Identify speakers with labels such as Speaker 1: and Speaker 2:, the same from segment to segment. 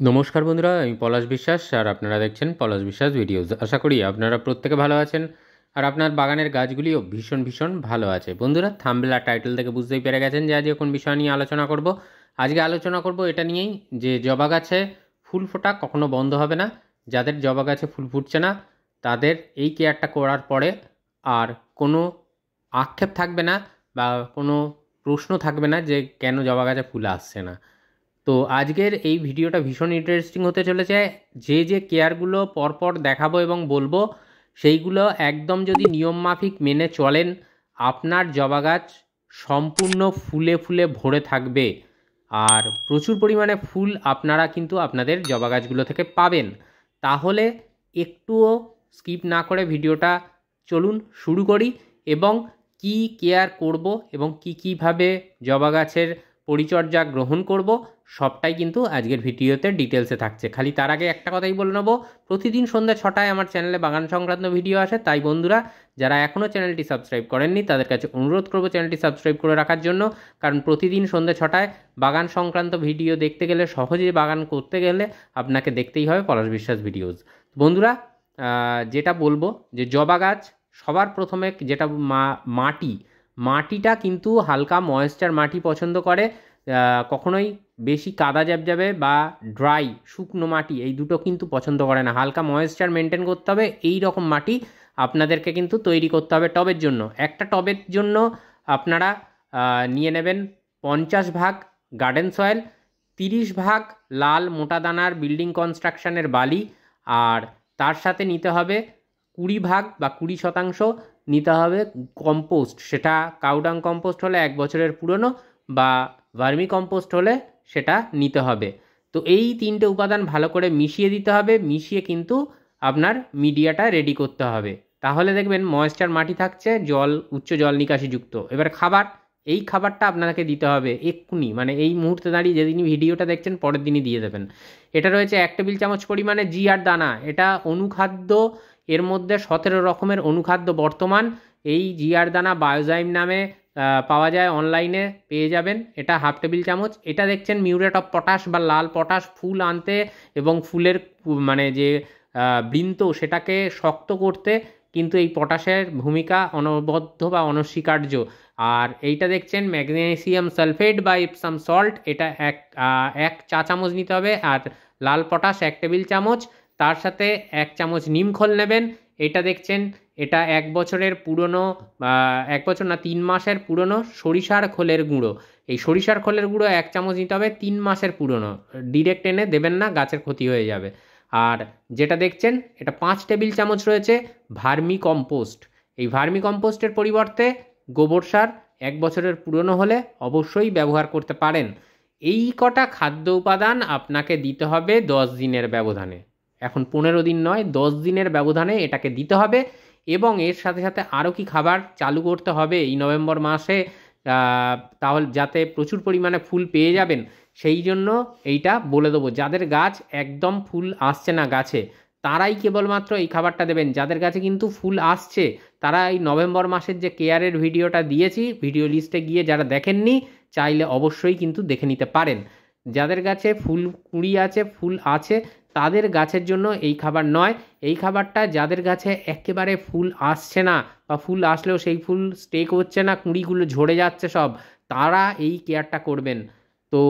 Speaker 1: নমস্কার বন্ধুরা, আমি পলাশ বিশ্বাস আর আপনারা দেখছেন পলাশ বিশ্বাস ভিডিওস। আশা করি আপনারা প্রত্যেকে ভালো আছেন আর আপনার বাগানের গাছগুলিও ভীষণ ভীষণ ভালো আছে। বন্ধুরা থাম্বেলা টাইটেল থেকে বুঝতেই পেরে গেছেন যে আজকে কোন বিষয় নিয়ে আলোচনা করব। আজকে আলোচনা করব এটা নিয়েই যে জবা গাছে ফুল ফোটা কখনো বন্ধ হবে না, যাদের জবা গাছে ফুল ফুটছে না, তাদের এই কেয়ারটা করার পরে আর কোনো আক্ষেপ থাকবে না বা কোনো প্রশ্ন থাকবে না যে কেন জবা গাছে ফুল আসছে না। তো আজকের এই ভিডিওটা ভীষণ ইন্টারেস্টিং হতে চলেছে। যে যে কেয়ারগুলো পরপর দেখাবো এবং বলব, সেইগুলো একদম যদি নিয়মমাফিক মেনে চলেন, আপনার জবা গাছ সম্পূর্ণ ফুলে ফুলে ভরে থাকবে। আর প্রচুর পরিমাণে ফুল আপনারা কিন্তু আপনাদের জবা গাছগুলো থেকে পাবেন। তাহলে একটুও স্কিপ না করে ভিডিওটা চলুন শুরু করি এবং কি কেয়ার করব এবং কি কীভাবে জবা গাছের পরিচর্যা গ্রহণ করব, সবটাই কিন্তু আজকের ভিডিওতে ডিটেলসে থাকছে। খালি তার আগে একটা কথাই বলে নেব, প্রতিদিন সন্ধ্যা ছটায় আমার চ্যানেলে বাগান সংক্রান্ত ভিডিও আসে। তাই বন্ধুরা, যারা এখনও চ্যানেলটি সাবস্ক্রাইব করেননি, তাদের কাছে অনুরোধ করব চ্যানেলটি সাবস্ক্রাইব করে রাখার জন্য। কারণ প্রতিদিন সন্ধ্যা ছটায় বাগান সংক্রান্ত ভিডিও দেখতে গেলে, সহজে বাগান করতে গেলে আপনাকে দেখতেই হবে পলাশ বিশ্বাস ভিডিওস বন্ধুরা যেটা বলব যে জবা গাছ সবার প্রথমে যেটা মাটি মাটিটা কিন্তু হালকা ময়েশ্চার মাটি পছন্দ করে কখনোই বেশি কাদা যাবে বা ড্রাই শুকনো মাটি এই দুটো কিন্তু পছন্দ করে না। হালকা ময়েশ্চার মেনটেন করতে হবে, এই রকম মাটি আপনাদেরকে কিন্তু তৈরি করতে হবে টবের জন্য। একটা টবের জন্য আপনারা নিয়ে নেবেন পঞ্চাশ ভাগ গার্ডেন সয়েল তিরিশ ভাগ লাল মোটা দানার বিল্ডিং কনস্ট্রাকশানের বালি, আর তার সাথে নিতে হবে কুড়ি ভাগ বা কুড়ি শতাংশ নিতে হবে কম্পোস্ট সেটা কাউডাং কম্পোস্ট হলে এক বছরের পুরনো বা ভার্মি কম্পোস্ট হলে সেটা নিতে হবে। তো এই তিনটে উপাদান ভালো করে মিশিয়ে দিতে হবে, মিশিয়ে কিন্তু আপনার মিডিয়াটা রেডি করতে হবে। তাহলে দেখবেন ময়েশ্চার মাটি থাকছে, জল, উচ্চ জল নিকাশিযুক্ত। এবার খাবার, এই খাবারটা আপনাকে দিতে হবে এক্ষুনি। মানে এই মুহূর্তে দাঁড়িয়ে যেদিনই ভিডিওটা দেখছেন, পরের দিনই দিয়ে দেবেন। এটা রয়েছে এক টেবিল চামচ পরিমাণে জি আর দানা। এটা অনুখাদ্য এর মধ্যে সতেরো রকমের অনুখাদ্য বর্তমান। এই জিয়ার দানা বায়োজাইম নামে পাওয়া যায় অনলাইনে, পেয়ে যাবেন। এটা হাফ টেবিল চামচ। এটা দেখছেন মিউরেট অফ পটাশ বা লাল পটাশ ফুল আনতে এবং ফুলের মানে যে বৃন্ত সেটাকে শক্ত করতে কিন্তু এই পটাশের ভূমিকা অনবদ্ধ বা অনস্বীকার্য। আর এইটা দেখছেন ম্যাগনেসিয়াম সালফেট বা ইপসাম সল্ট। এটা এক এক চা চামচ নিতে হবে। আর লাল পটাশ এক টেবিল চামচ। তার সাথে এক চামচ নিমখোল নেবেন। এটা দেখছেন, এটা এক বছরের পুরনো এক বছর না, তিন মাসের পুরনো সরিষার খোলের গুঁড়ো। এই সরিষার খোলের গুঁড়ো এক চামচ নিতে হবে, তিন মাসের পুরনো। ডিরেক্ট এনে দেবেন না, গাছের ক্ষতি হয়ে যাবে। আর যেটা দেখছেন, এটা পাঁচ টেবিল চামচ রয়েছে ভার্মি কম্পোস্ট। এই ভার্মি কম্পোস্টের পরিবর্তে গোবর সার এক বছরের পুরনো হলে অবশ্যই ব্যবহার করতে পারেন। এই কটা খাদ্য উপাদান আপনাকে দিতে হবে দশ দিনের ব্যবধানে। এখন পনেরো দিন নয়, দশ দিনের ব্যবধানে এটাকে দিতে হবে এবং এর সাথে সাথে আরও কি খাবার চালু করতে হবে এই নভেম্বর মাসে তাহলে যাতে প্রচুর পরিমাণে ফুল পেয়ে যাবেন, সেই জন্য এইটা বলে দেবো। যাদের গাছ একদম ফুল আসছে না গাছে, তারাই কেবলমাত্র এই খাবারটা দেবেন। যাদের কাছে কিন্তু ফুল আসছে, তারা এই নভেম্বর মাসের যে কেয়ারের ভিডিওটা দিয়েছি, ভিডিও লিস্টে গিয়ে যারা দেখেননি, চাইলে অবশ্যই কিন্তু দেখে নিতে পারেন। যাদের গাছে ফুল কুড়ি আছে, ফুল আছে তাদের গাছের জন্য এই খাবার নয়। এই খাবারটা যাদের গাছে একেবারে ফুল আসছে না বা ফুল আসলেও সেই ফুল স্টে করছে না, কুঁড়িগুলো ঝরে যাচ্ছে সব, তারা এই কেয়ারটা করবেন। তো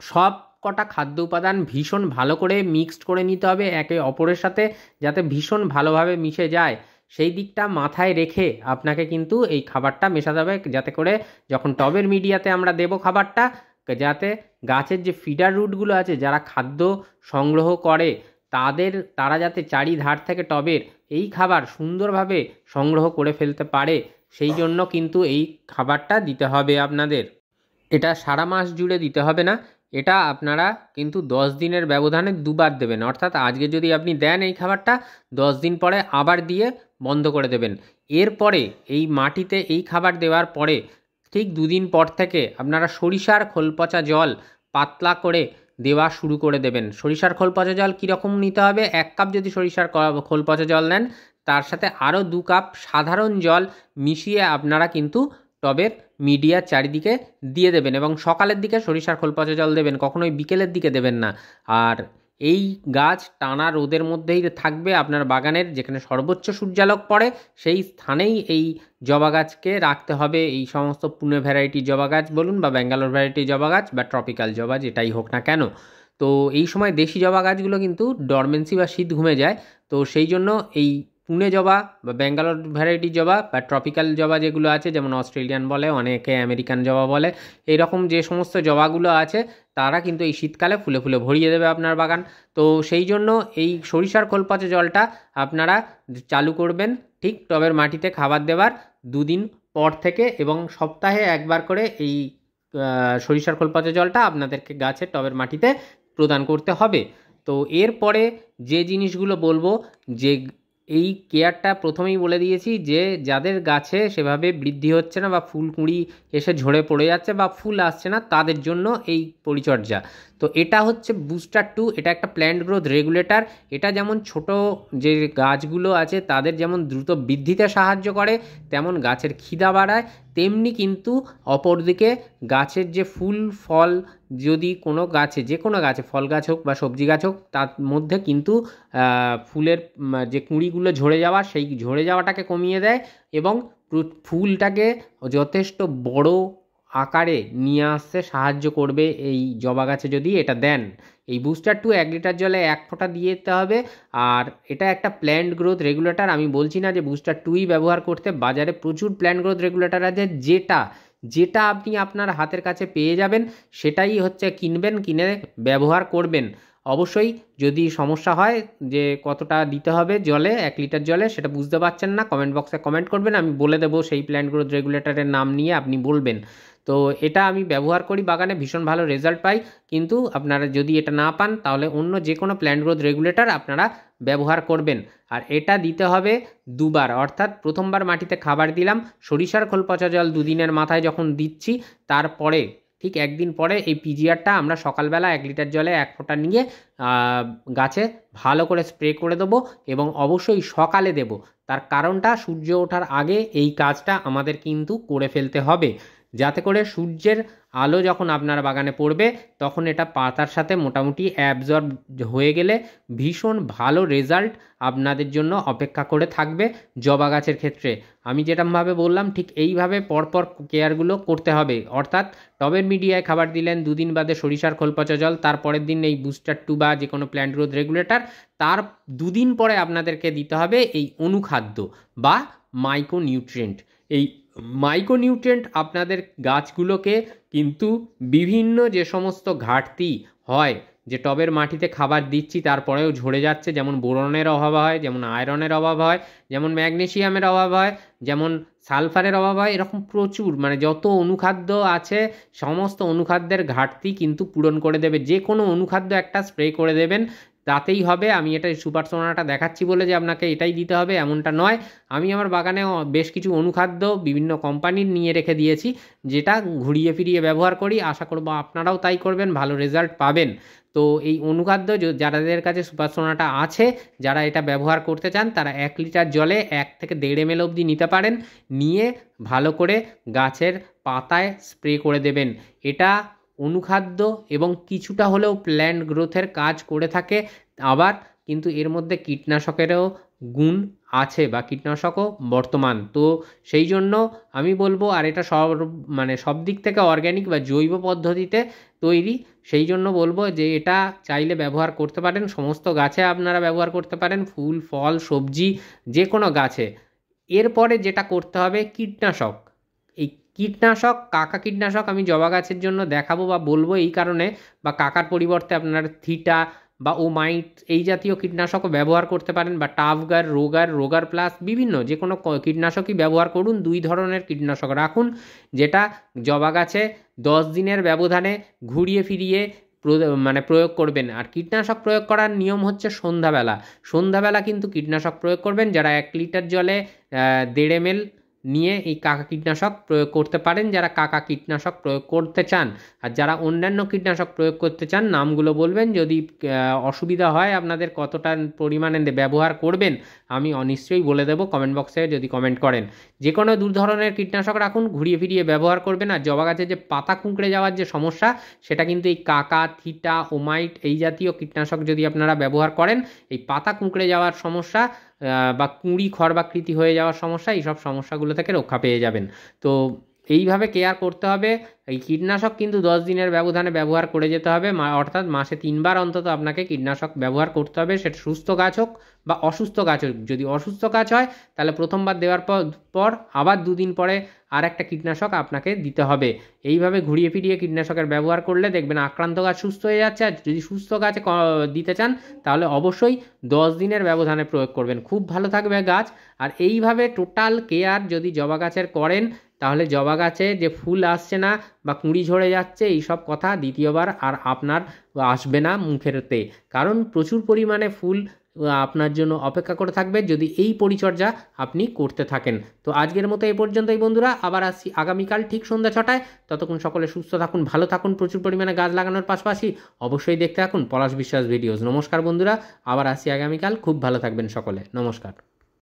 Speaker 1: সব কটা খাদ্য উপাদান ভীষণ ভালো করে মিক্সড করে নিতে হবে একে অপরের সাথে যাতে ভীষণ ভালোভাবে মিশে যায়। সেই দিকটা মাথায় রেখে আপনাকে কিন্তু এই খাবারটা মেশাতে হবে যাতে করে যখন টবের মিডিয়াতে আমরা দেব খাবারটা যাতে গাছের যে ফিডার রুটগুলো আছে, যারা খাদ্য সংগ্রহ করে, তাদের, তারা যাতে চারিধার থেকে টবের এই খাবার সুন্দরভাবে সংগ্রহ করে ফেলতে পারে, সেই জন্য কিন্তু এই খাবারটা দিতে হবে আপনাদের। এটা সারা মাস জুড়ে দিতে হবে না, এটা আপনারা কিন্তু দশ দিনের ব্যবধানে দুবার দেবেন। অর্থাৎ আজকে যদি আপনি দেন এই খাবারটা, দশ দিন পরে আবার দিয়ে বন্ধ করে দেবেন। এরপরে এই মাটিতে এই খাবার দেওয়ার পরে ঠিক দুদিন পর থেকে আপনারা সরিষার খোলপচা জল পাতলা করে দেওয়া শুরু করে দেবেন। সরিষার খোল পচা জল কীরকম নিতে হবে? এক কাপ যদি সরিষার খোল পচা জল নেন, তার সাথে আরও দু কাপ সাধারণ জল মিশিয়ে আপনারা কিন্তু টবের মিডিয়ার চারিদিকে দিয়ে দেবেন এবং সকালের দিকে সরিষার খোল পচা জল দেবেন, কখনোই বিকেলের দিকে দেবেন না। আর এই গাছ টানা রোদের মধ্যেই থাকবে আপনার বাগানের, যেখানে সর্বোচ্চ সূর্যালোক পড়ে, সেই স্থানেই এই জবা গাছকে রাখতে হবে। এই সমস্ত পুনে ভ্যারাইটি জবা গাছ বলুন বা ব্যাঙ্গালোর ভ্যারাইটি জবা গাছ বা ট্রপিক্যাল জবা, যেটাই হোক না কেন। তো এই সময় দেশি জবা গাছগুলো কিন্তু ডরমেন্সি বা শীত ঘুমে যায়। তো সেই জন্য এই পুনে জবা বা ব্যাঙ্গালোর ভ্যারাইটি জবা বা ট্রপিক্যাল জবা যেগুলো আছে, যেমন অস্ট্রেলিয়ান বলে, অনেকে আমেরিকান জবা বলে, এইরকম যে সমস্ত জবাগুলো আছে, তারা কিন্তু এই শীতকালে ফুলে ফুলে ভরিয়ে দেবে আপনার বাগান। তো সেই জন্য এই সরিষার খোল পচা জলটা আপনারা চালু করবেন, ঠিক টবের মাটিতে খাবার দেওয়ার দুদিন পর থেকে এবং সপ্তাহে একবার করে এই সরিষার খোল পচা জলটা আপনাদেরকে গাছের টবের মাটিতে প্রদান করতে হবে। তো এরপরে যে জিনিসগুলো বলব, যে এই কেয়ারটা প্রথমেই বলে দিয়েছি যে যাদের গাছে সেভাবে বৃদ্ধি হচ্ছে না বা ফুল কুঁড়ি এসে ঝরে পড়ে যাচ্ছে বা ফুল আসছে না, তাদের জন্য এই পরিচর্যা। তো এটা হচ্ছে বুস্টার টু, এটা একটা প্ল্যান্ট গ্রোথ রেগুলেটর। এটা যেমন ছোট যে গাছগুলো আছে, তাদের যেমন দ্রুত বৃদ্ধিতে সাহায্য করে, তেমন গাছের খিদা বাড়ায়। তেমনি কিন্তু অপরদিকে গাছের যে ফুল, ফল যদি কোনো গাছে, যে কোনো গাছে, ফল গাছ হোক বা সবজি গাছ হোক, তার মধ্যে কিন্তু ফুলের যে কুঁড়িগুলো ঝরে যাওয়া, সেই ঝরে যাওয়াটাকে কমিয়ে দেয় এবং ফুলটাকে যথেষ্ট বড় আকারে নিয়ে আসতে সাহায্য করবে এই জবা গাছে যদি এটা দেন। এই বুস্টার টু এক লিটার জলে এক ফোঁটা দিয়ে দিতে হবে। আর এটা একটা প্ল্যান্ট গ্রোথ রেগুলেটার আমি বলছি না যে বুস্টার টুই ব্যবহার করতে, বাজারে প্রচুর প্ল্যান্ট গ্রোথ রেগুলেটার আছে। যেটা যেটা আপনি আপনার হাতের কাছে পেয়ে যাবেন, সেটাই হচ্ছে কিনবেন, কিনে ব্যবহার করবেন। অবশ্যই যদি সমস্যা হয় যে কতটা দিতে হবে জলে, এক লিটার জলে, সেটা বুঝতে পারছেন না কমেন্ট বক্সে কমেন্ট করবেন, আমি বলে দেবো সেই প্ল্যান্ট গ্রোথ রেগুলেটরের নাম নিয়ে আপনি বলবেন। তো এটা আমি ব্যবহার করি, বাগানে ভীষণ ভালো রেজাল্ট পাই, কিন্তু আপনারা যদি এটা না পান, তাহলে অন্য যে কোনো প্ল্যান্ট গ্রোথ রেগুলেটর আপনারা ব্যবহার করবেন। আর এটা দিতে হবে দুবার, অর্থাৎ প্রথমবার মাটিতে খাবার দিলাম, সরিষার খোল পচা জল দুদিনের মাথায় যখন দিচ্ছি, তারপরে ঠিক একদিন পরে এই পিজিআরটা আমরা সকালবেলা এক লিটার জলে এক ফোঁটা নিয়ে গাছে ভালো করে স্প্রে করে দেব এবং অবশ্যই সকালে দেব। তার কারণটা সূর্য ওঠার আগে এই কাজটা আমাদের কিন্তু করে ফেলতে হবে। যাতে করে সূর্যের আলো যখন আপনার বাগানে পড়বে, তখন এটা পাতার সাথে মোটামুটি অ্যাবজর্ব হয়ে গেলে ভীষণ ভালো রেজাল্ট আপনাদের জন্য অপেক্ষা করে থাকবে জবা গাছের ক্ষেত্রে। আমি যেরকমভাবে বললাম, ঠিক এইভাবে পরপর কেয়ারগুলো করতে হবে। অর্থাৎ টবের মিডিয়ায় খাবার দিলেন, দুদিন বাদে সরিষার খোল পচা জল তারপরের দিন এই বুস্টার টু বা যে কোনো প্ল্যান্ট গ্রোথ রেগুলেটর তার দুদিন পরে আপনাদেরকে দিতে হবে এই অনুখাদ্য বা মাইক্রো নিউট্রিয়েন্ট এই মাইক্রোনিউট্রিয়েন্ট আপনাদের গাছগুলোকে কিন্তু বিভিন্ন যে সমস্ত ঘাটতি হয়, যে টবের মাটিতে খাবার দিচ্ছি তারপরেও ঝরে যাচ্ছে, যেমন বোরনের অভাব হয়, যেমন আয়রনের অভাব হয়, যেমন ম্যাগনেশিয়ামের অভাব হয়, যেমন সালফারের অভাব হয়, এরকম প্রচুর মানে যত অনুখাদ্য আছে, সমস্ত অনুখাদ্যের ঘাটতি কিন্তু পূরণ করে দেবে। যে কোনো অনুখাদ্য একটা স্প্রে করে দেবেন তাতেই হবে, আমি এটা সুপার সোনাটা দেখাচ্ছি বলে যে আপনাকে এটাই দিতে হবে, এমনটা নয়। আমি আমার বাগানে বেশ কিছু অনুখাদ্য বিভিন্ন কোম্পানির নিয়ে রেখে দিয়েছি, যেটা ঘুরিয়ে ফিরিয়ে ব্যবহার করি, আশা করব আপনারাও তাই করবেন, ভালো রেজাল্ট পাবেন। তো এই অনুখাদ্য যাদের কাছে সুপার সোনাটা আছে, যারা এটা ব্যবহার করতে চান, তারা এক লিটার জলে এক থেকে দেড় এম অবধি নিতে পারেন, নিয়ে ভালো করে গাছের পাতায় স্প্রে করে দেবেন। এটা অনুখাদ্য এবং কিছুটা হলেও প্ল্যান্ট গ্রোথের কাজ করে থাকে আবার, কিন্তু এর মধ্যে কীটনাশকেরও গুণ আছে বা কীটনাশকও বর্তমান। তো সেই জন্য আমি বলব, আর এটা সব মানে সব দিক থেকে অর্গ্যানিক বা জৈব পদ্ধতিতে তৈরি, সেই জন্য বলব যে এটা চাইলে ব্যবহার করতে পারেন। সমস্ত গাছে আপনারা ব্যবহার করতে পারেন, ফুল, ফল, সবজি যে কোনো গাছে। এরপরে যেটা করতে হবে, কীটনাশক। এই কীটনাশক, কাকা কীটনাশক আমি জবা গাছের জন্য দেখাবো বা বলব এই কারণে বা কাকার পরিবর্তে আপনার থিটা বা ও মাইট এই জাতীয় কীটনাশকও ব্যবহার করতে পারেন বা টাফগার রোগার রোগার প্লাস বিভিন্ন যে কোনো কীটনাশকই ব্যবহার করুন। দুই ধরনের কীটনাশক রাখুন যেটা জবা গাছে দশ দিনের ব্যবধানে ঘুরিয়ে ফিরিয়ে মানে প্রয়োগ করবেন। আর কীটনাশক প্রয়োগ করার নিয়ম হচ্ছে সন্ধ্যাবেলা। সন্ধ্যাবেলা কিন্তু কীটনাশক প্রয়োগ করবেন যারা এক লিটার জলে দেড় এম নিয়ে এই কাকা কীটনাশক প্রয়োগ করতে পারেন, যারা কাকা কীটনাশক প্রয়োগ করতে চান। আর যারা অন্যান্য কীটনাশক প্রয়োগ করতে চান, নামগুলো বলবেন। যদি অসুবিধা হয় আপনাদের কতটা পরিমাণে ব্যবহার করবেন, আমি অনিশ্চয়ই বলে দেবো কমেন্ট বক্সে, যদি কমেন্ট করেন। যে কোনো দু ধরনের কীটনাশক রাখুন, ঘুরিয়ে ফিরিয়ে ব্যবহার করবেন। আর জবা গাছের যে পাতা কুঁকড়ে যাওয়ার যে সমস্যা, সেটা কিন্তু এই কাকা, থিটা, ওমাইট এই জাতীয় কীটনাশক যদি আপনারা ব্যবহার করেন, এই পাতা কুঁকড়ে যাওয়ার সমস্যা বা কুঁড়ি, খড় খড়বাকৃতি হয়ে যাওয়ার সমস্যা, এইসব সমস্যাগুলো থেকে রক্ষা পেয়ে যাবেন। তো এইভাবে কেয়ার করতে হবে। এই কীটনাশক কিন্তু দশ দিনের ব্যবধানে ব্যবহার করে যেতে হবে। অর্থাৎ মাসে তিনবার অন্তত আপনাকে কীটনাশক ব্যবহার করতে হবে। সেটা সুস্থ গাছ হোক বা অসুস্থ গাছ হোক। যদি অসুস্থ গাছ হয়, তাহলে প্রথমবার দেওয়ার পর পর আবার দুদিন পরে আর একটা কীটনাশক আপনাকে দিতে হবে। এইভাবে ঘুরিয়ে ফিরিয়ে কীটনাশকের ব্যবহার করলে দেখবেন আক্রান্ত গাছ সুস্থ হয়ে যাচ্ছে। আর যদি সুস্থ গাছে দিতে চান, তাহলে অবশ্যই দশ দিনের ব্যবধানে প্রয়োগ করবেন। খুব ভালো থাকবে গাছ। আর এইভাবে টোটাল কেয়ার যদি জবা গাছের করেন তাহলে জবা গাছে যে ফুল আসছে না বা কুঁড়ি ঝরে যাচ্ছে এই সব কথা দ্বিতীয়বার আর আপনার আসবে না মুখেরতে। কারণ প্রচুর পরিমাণে ফুল আপনার জন্য অপেক্ষা করে থাকবে যদি এই পরিচর্যা আপনি করতে থাকেন। তো আজকের মতো এই পর্যন্তই বন্ধুরা, আবার আসছি আগামীকাল ঠিক সন্ধ্যা ছটায়। ততক্ষণ সকলে সুস্থ থাকুন, ভালো থাকুন, প্রচুর পরিমাণে গাছ লাগানোর পাশাপাশি অবশ্যই দেখতে থাকুন পলাশ বিশ্বাস ভিডিওস। নমস্কার বন্ধুরা, আবার আসছি আগামীকাল, খুব ভালো থাকবেন সকলে। নমস্কার।